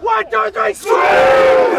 One, two, three, scream!